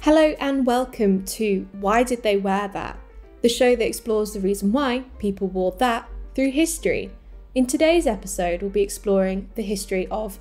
Hello and welcome to Why Did They Wear That? The show that explores the reason why people wore that through history. In today's episode, we'll be exploring the history of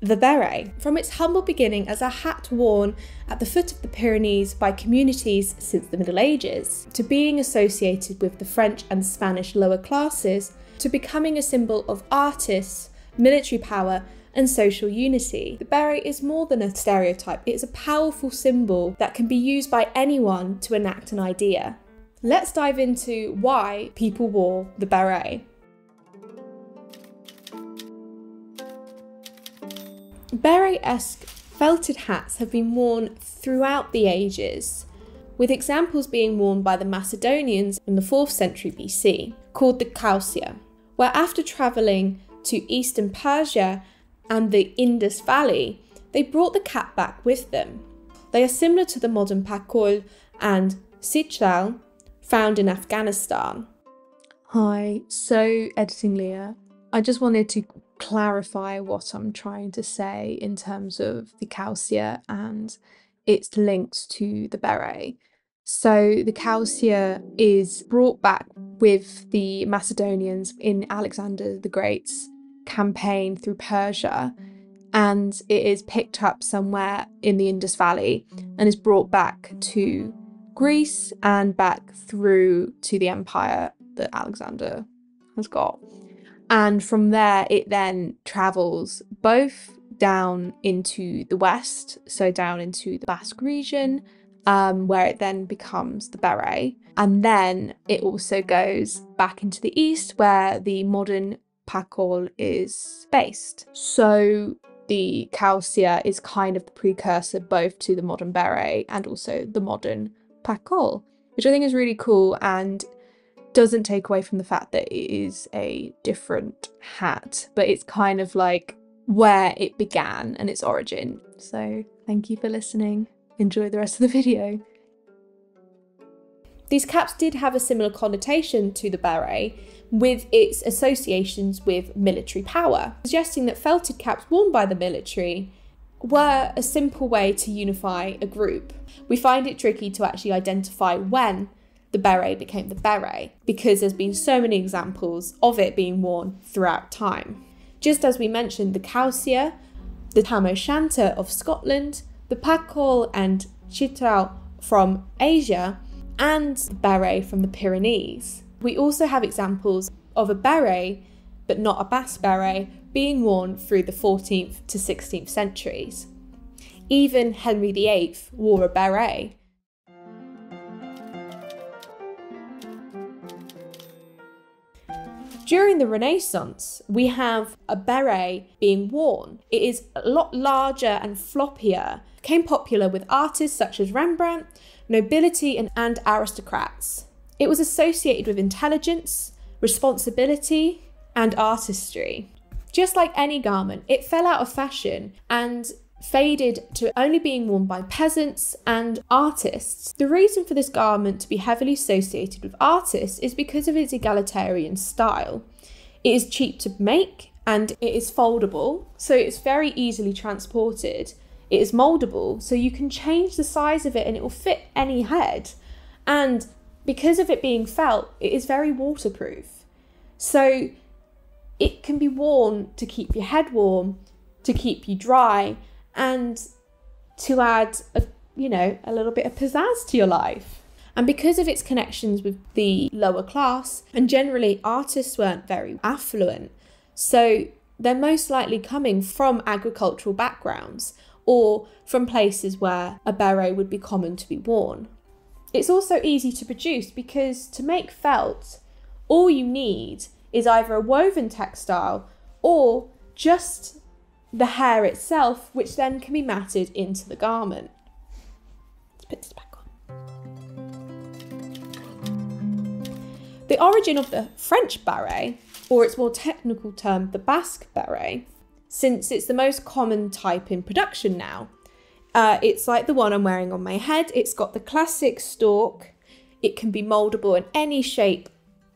the beret, from its humble beginning as a hat worn at the foot of the Pyrenees by communities since the Middle Ages, to being associated with the French and Spanish lower classes, to becoming a symbol of artists, military power, and social unity. The beret is more than a stereotype, it is a powerful symbol that can be used by anyone to enact an idea. Let's dive into why people wore the beret. Beret esque felted hats have been worn throughout the ages, with examples being worn by the Macedonians in the 4th century BC, called the Kausia, where after travelling to eastern Persia and the Indus Valley, they brought the cap back with them. They are similar to the modern pakol and sichal found in Afghanistan. Hi, so editing Leah, I just wanted to clarify what I'm trying to say in terms of the Kausia and its links to the beret. So the Kausia is brought back with the Macedonians in Alexander the Great's campaign through Persia and it is picked up somewhere in the Indus Valley and is brought back to Greece and back through to the empire that Alexander has got. And from there, it then travels both down into the west, so down into the Basque region, um, where it then becomes the beret. And then it also goes back into the east, where the modern Pakol is based. So the Kausia is kind of the precursor both to the modern beret and also the modern Pakol, which I think is really cool and doesn't take away from the fact that it is a different hat, but it's kind of like where it began and its origin. So thank you for listening. Enjoy the rest of the video. These caps did have a similar connotation to the beret, with its associations with military power, suggesting that felted caps worn by the military were a simple way to unify a group. We find it tricky to actually identify when the beret became the beret because there's been so many examples of it being worn throughout time. Just as we mentioned, the Kausia, the Tam O'Shanter of Scotland, the Pakol and Chitral from Asia, and the beret from the Pyrenees. We also have examples of a beret, but not a Basque beret, being worn through the 14th to 16th centuries. Even Henry VIII wore a beret. During the Renaissance, we have a beret being worn. It is a lot larger and floppier, became popular with artists such as Rembrandt, nobility, and, and aristocrats. It was associated with intelligence, responsibility, and artistry. Just like any garment, it fell out of fashion and faded to only being worn by peasants and artists. The reason for this garment to be heavily associated with artists is because of its egalitarian style. It is cheap to make and it is foldable, so it's very easily transported. It is moldable, so you can change the size of it and it will fit any head. And because of it being felt, it is very waterproof. So it can be worn to keep your head warm, to keep you dry, and to add a, you know, a little bit of pizzazz to your life. And because of its connections with the lower class, and generally artists weren't very affluent, so they're most likely coming from agricultural backgrounds or from places where a beret would be common to be worn. It's also easy to produce because to make felt, all you need is either a woven textile or just the hair itself, which then can be matted into the garment. Let's put this back on. The origin of the French beret, or its more technical term, the Basque beret, since it's the most common type in production now, Uh, it's like the one I'm wearing on my head. It's got the classic stalk. It can be moldable in any shape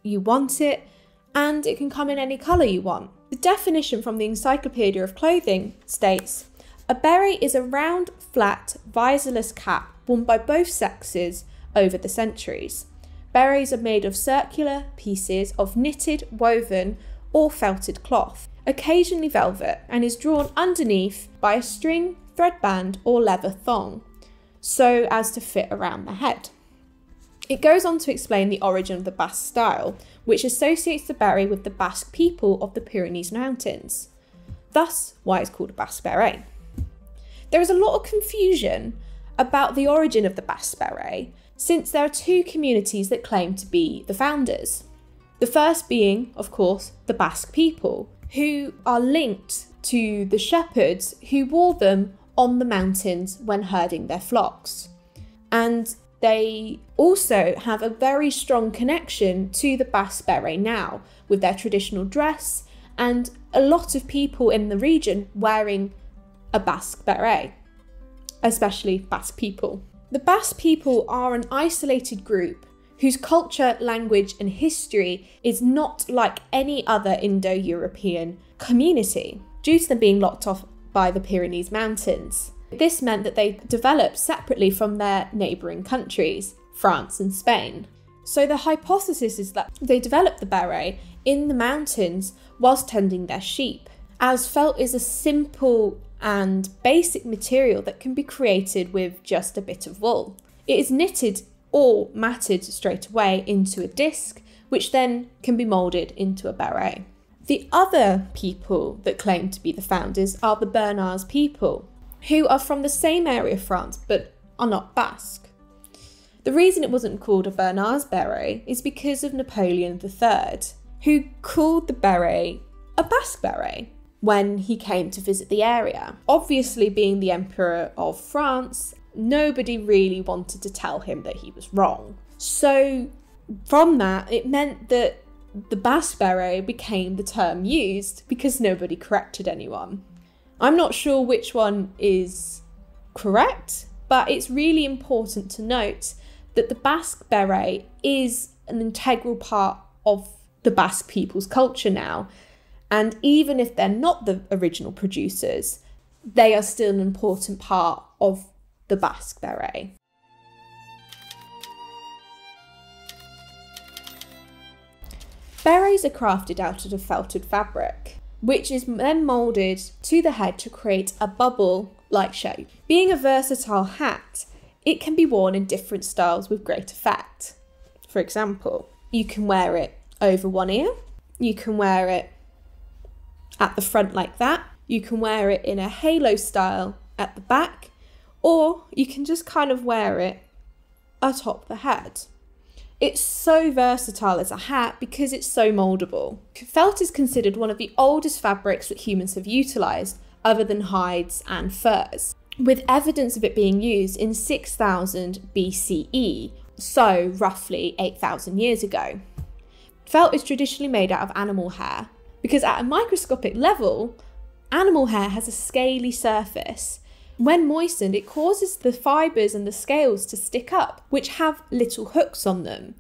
you want it, and it can come in any colour you want. The definition from the Encyclopedia of Clothing states a beret is a round, flat, visorless cap worn by both sexes over the centuries. Berets are made of circular pieces of knitted, woven, or felted cloth, occasionally velvet, and is drawn underneath by a string, thread band, or leather thong, so as to fit around the head. It goes on to explain the origin of the Basque style, which associates the beret with the Basque people of the Pyrenees Mountains. Thus, why it's called a Basque beret. There is a lot of confusion about the origin of the Basque beret, since there are two communities that claim to be the founders. The first being, of course, the Basque people, who are linked to the shepherds who wore them on the mountains when herding their flocks. And they also have a very strong connection to the Basque beret now, with their traditional dress and a lot of people in the region wearing a Basque beret, especially Basque people. The Basque people are an isolated group whose culture, language, and history is not like any other Indo European community, due to them being locked off by the Pyrenees Mountains. This meant that they developed separately from their neighbouring countries, France and Spain. So the hypothesis is that they developed the beret in the mountains whilst tending their sheep, as felt is a simple and basic material that can be created with just a bit of wool. It is knitted or matted straight away into a disc, which then can be moulded into a beret. The other people that claim to be the founders are the Béarnese people, who are from the same area of France but are not Basque. The reason it wasn't called a Béarnese beret is because of Napoleon III, who called the beret a Basque beret when he came to visit the area. Obviously, being the Emperor of France, nobody really wanted to tell him that he was wrong. So, from that, it meant that the Basque beret became the term used because nobody corrected anyone. I'm not sure which one is correct, but it's really important to note that the Basque beret is an integral part of the Basque people's culture now. And even if they're not the original producers, they are still an important part of the Basque beret. Berets are crafted out of felted fabric, which is then moulded to the head to create a bubble like shape. Being a versatile hat, it can be worn in different styles with great effect. For example, you can wear it over one ear, you can wear it at the front like that, you can wear it in a halo style at the back, or you can just kind of wear it atop the head. It's so versatile as a hat because it's so mouldable. Felt is considered one of the oldest fabrics that humans have utilised, other than hides and furs, with evidence of it being used in 6000 BCE, so roughly 8000 years ago. Felt is traditionally made out of animal hair because, at a microscopic level, animal hair has a scaly surface when moistened, it causes the fibres and the scales to stick up, which have little hooks on them,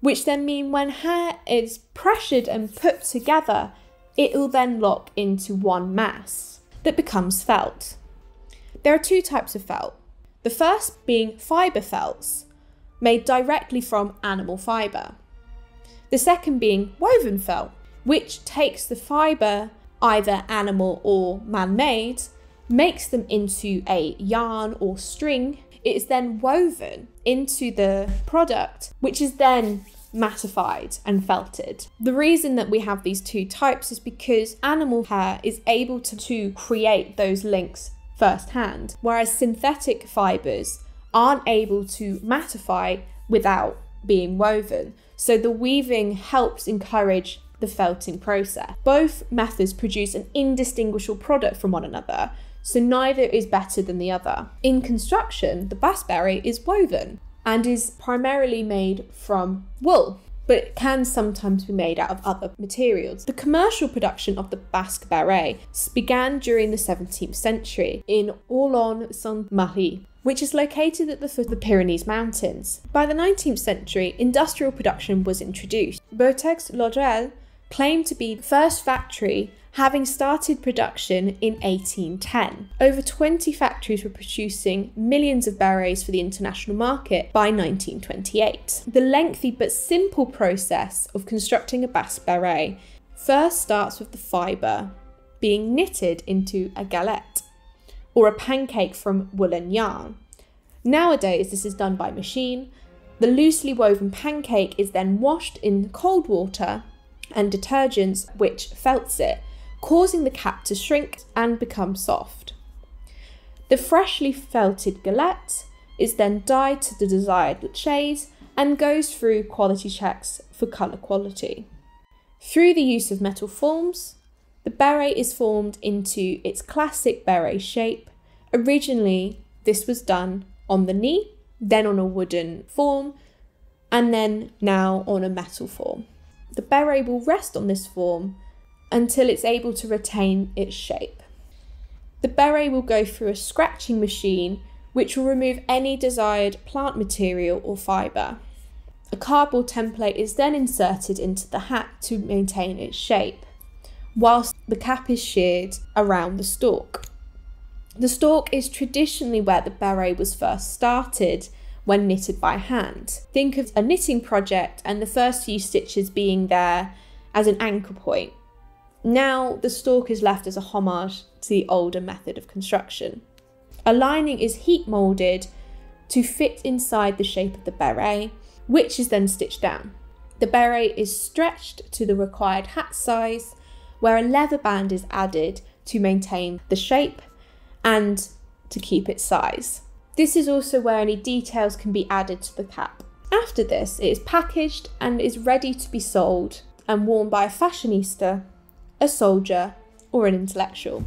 which then mean when hair is pressured and put together, it will then lock into one mass that becomes felt. There are two types of felt. The first being fibre felts, made directly from animal fibre. The second being woven felt, which takes the fibre, either animal or man made, makes them into a yarn or string. It is then woven into the product, which is then mattified and felted. The reason that we have these two types is because animal hair is able to, to create those links firsthand, whereas synthetic fibres aren't able to mattify without being woven. So the weaving helps encourage the felting process. Both methods produce an indistinguishable product from one another, so neither is better than the other. In construction, the Basque beret is woven and is primarily made from wool. but it can sometimes be made out of other materials. The commercial production of the Basque beret began during the 17th century in Oloron-Sainte-Marie, which is located at the foot of the Pyrenees Mountains. By the 19th century, industrial production was introduced. Beatex Laulhère claimed to be the first factory having started production in 1810. Over 20 factories were producing millions of berets for the international market by 1928. The lengthy but simple process of constructing a Basque beret first starts with the fibre being knitted into a galette or a pancake from woolen yarn. Nowadays, this is done by machine. The loosely woven pancake is then washed in cold water and detergents which felts it, causing the cap to shrink and become soft. The freshly felted galette is then dyed to the desired shades and goes through quality checks for colour quality. Through the use of metal forms, the beret is formed into its classic beret shape. Originally, this was done on the knee, then on a wooden form, and then now on a metal form. The beret will rest on this form until it's able to retain its shape. The beret will go through a scratching machine which will remove any desired plant material or fibre. A cardboard template is then inserted into the hat to maintain its shape, whilst the cap is sheared around the stalk. The stalk is traditionally where the beret was first started when knitted by hand. Think of a knitting project and the first few stitches being there as an anchor point. Now the stalk is left as a homage to the older method of construction. A lining is heat moulded to fit inside the shape of the beret, which is then stitched down. The beret is stretched to the required hat size, where a leather band is added to maintain the shape and to keep its size. This is also where any details can be added to the cap. After this, it is packaged and is ready to be sold and worn by a fashionista a soldier, or an intellectual.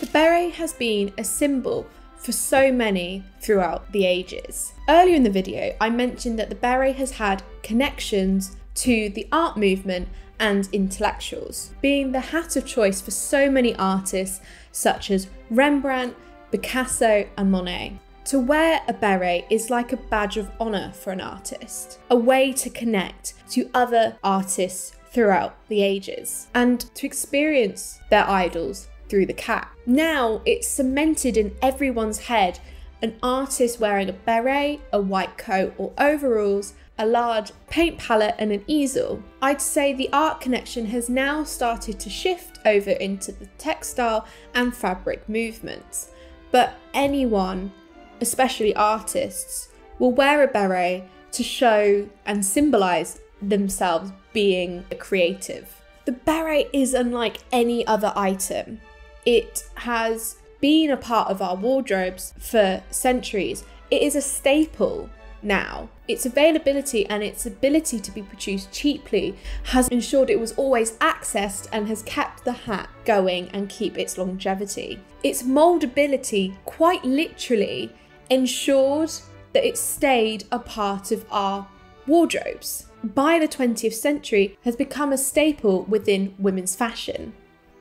The beret has been a symbol for so many throughout the ages. Earlier in the video, I mentioned that the beret has had connections to the art movement and intellectuals, being the hat of choice for so many artists such as Rembrandt, Picasso, and Monet. To wear a beret is like a badge of honour for an artist, a way to connect to other artists throughout the ages and to experience their idols through the cap. Now it's cemented in everyone's head an artist wearing a beret, a white coat or overalls, a large paint palette, and an easel. I'd say the art connection has now started to shift over into the textile and fabric movements. But anyone especially artists, will wear a beret to show and symbolize themselves being a creative. The beret is unlike any other item. It has been a part of our wardrobes for centuries. It is a staple now. Its availability and its ability to be produced cheaply has ensured it was always accessed and has kept the hat going and keep its longevity. Its moldability, quite literally, ensured that it stayed a part of our wardrobes. By the 20th century, it has become a staple within women's fashion.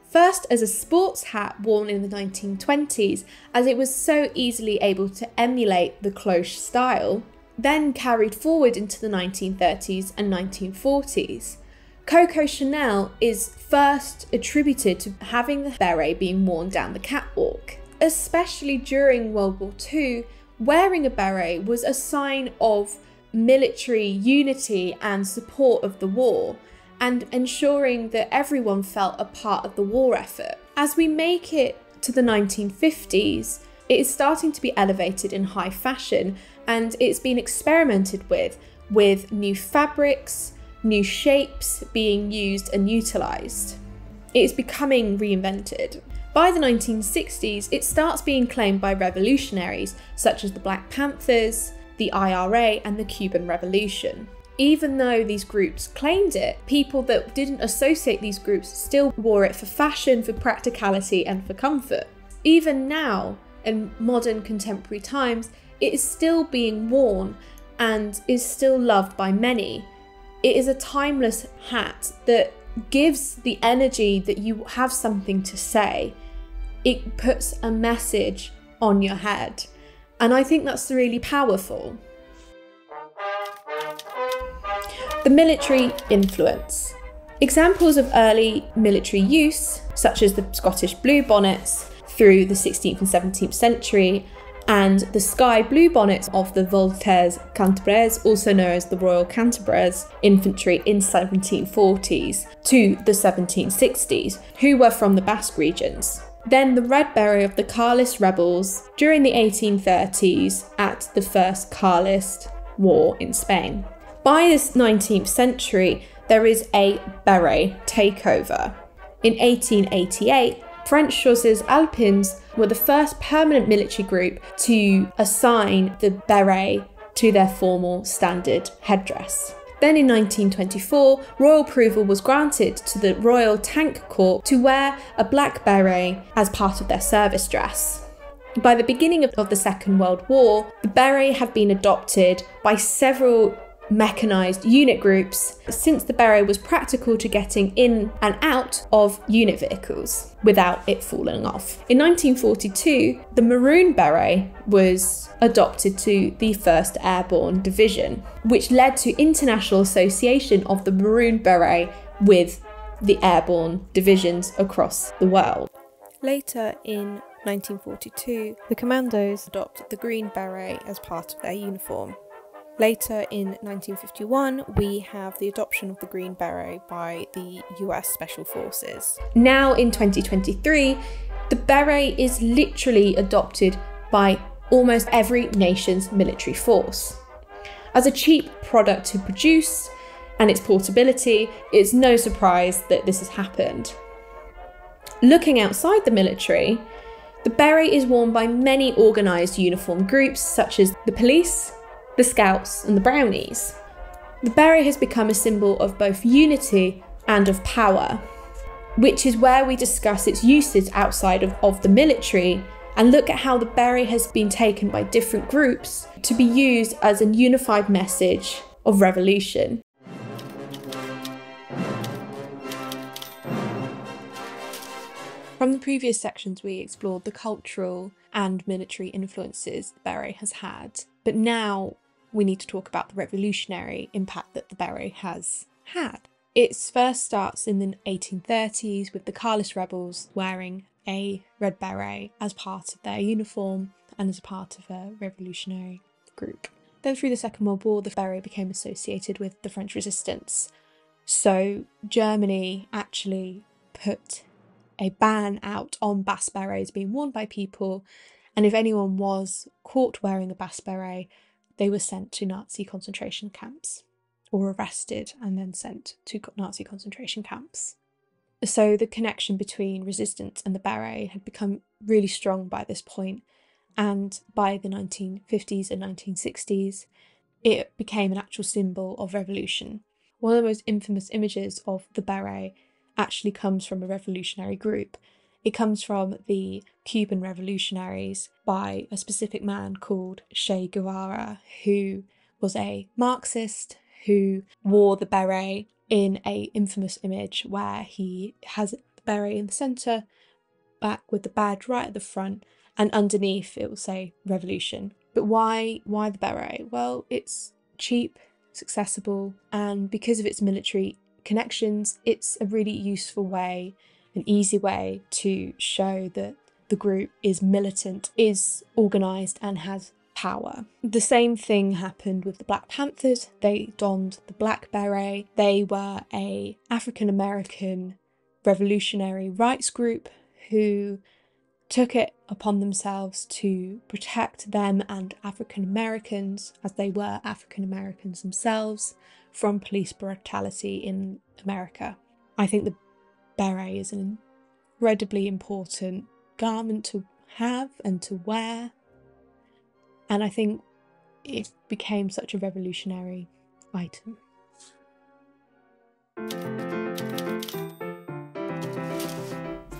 First as a sports hat worn in the 1920s, as it was so easily able to emulate the cloche style, then carried forward into the 1930s and 1940s. Coco Chanel is first attributed to having the beret being worn down the catwalk. Especially during World War II, wearing a beret was a sign of military unity and support of the war, and ensuring that everyone felt a part of the war effort. As we make it to the 1950s, it is starting to be elevated in high fashion and it's been experimented with, with new fabrics, new shapes being used and utilised. It is becoming reinvented. By the 1960s, it starts being claimed by revolutionaries such as the Black Panthers, the IRA, and the Cuban Revolution. Even though these groups claimed it, people that didn't associate these groups still wore it for fashion, for practicality, and for comfort. Even now, in modern contemporary times, it is still being worn and is still loved by many. It is a timeless hat that gives the energy that you have something to say. It puts a message on your head. And I think that's really powerful. The military influence. Examples of early military use, such as the Scottish blue bonnets through the 16th and 17th century, and the sky blue bonnets of the Volontaires Cantabres, also known as the Royal Cantabres Infantry in 1740s to the 1760s, who were from the Basque regions. Then the red beret of the Carlist rebels during the 1830s at the First Carlist War in Spain. By this 19th century, there is a beret takeover. In 1888, French Chasseurs Alpins were the first permanent military group to assign the beret to their formal standard headdress. Then in 1924, royal approval was granted to the Royal Tank Corps to wear a black beret as part of their service dress. By the beginning of the Second World War, the beret had been adopted by several mechanised unit groups since the beret was practical to getting in and out of unit vehicles without it falling off. In 1942, the maroon beret was adopted to the 1st Airborne Division, which led to international association of the maroon beret with the airborne divisions across the world. Later in 1942, the commandos adopted the green beret as part of their uniform. Later in 1951, we have the adoption of the Green Beret by the US Special Forces. Now in 2023, the beret is literally adopted by almost every nation's military force. As a cheap product to produce and its portability, it's no surprise that this has happened. Looking outside the military, the beret is worn by many organised uniform groups such as the police, the Scouts, and the Brownies. The beret has become a symbol of both unity and of power, which is where we discuss its uses outside of, of the military and look at how the beret has been taken by different groups to be used as a unified message of revolution. From the previous sections, we explored the cultural and military influences the beret has had, but now we need to talk about the revolutionary impact that the beret has had. It first starts in the 1830s with the Carlist rebels wearing a red beret as part of their uniform and as a part of a revolutionary group. Then, through the Second World War, the beret became associated with the French resistance. So, Germany actually put a ban out on Basque berets being worn by people, and if anyone was caught wearing a Basque beret, they were sent to Nazi concentration camps or arrested and then sent to Nazi concentration camps. So the connection between resistance and the beret had become really strong by this point, and by the 1950s and 1960s, it became an actual symbol of revolution. One of the most infamous images of the beret actually comes from a revolutionary group, it comes from the Cuban revolutionaries by a specific man called Che Guevara, who was a Marxist who wore the beret in a infamous image where he has the beret in the centre, back with the badge right at the front, and underneath it will say revolution. But why why the beret? Well, it's cheap, it's accessible, and because of its military connections, it's a really useful way an easy way to show that the group is militant, is organised, and has power. The same thing happened with the Black Panthers. They donned the black beret. They were a African American revolutionary rights group who took it upon themselves to protect them and African Americans, as they were African Americans themselves, from police brutality in America. I think the beret is an incredibly important garment to have and to wear. And I think it became such a revolutionary item.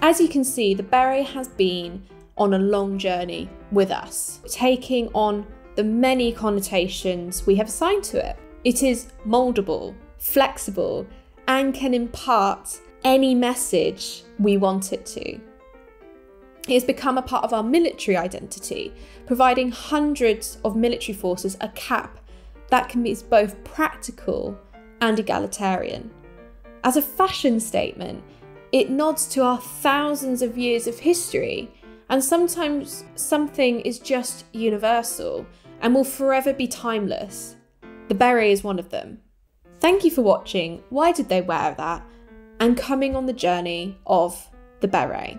As you can see, the beret has been on a long journey with us, taking on the many connotations we have assigned to it. It is moldable, flexible, and can impart any message we want it to. It has become a part of our military identity, providing hundreds of military forces a cap that can be both practical and egalitarian. As a fashion statement, it nods to our thousands of years of history, and sometimes something is just universal and will forever be timeless. The beret is one of them. Thank you for watching Why Did They Wear That? And coming on the journey of the beret.